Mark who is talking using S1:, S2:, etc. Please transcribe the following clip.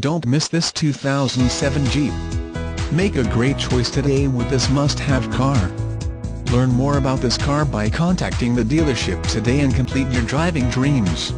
S1: Don't miss this 2007 Jeep. Make a great choice today with this must-have car. Learn more about this car by contacting the dealership today and complete your driving dreams.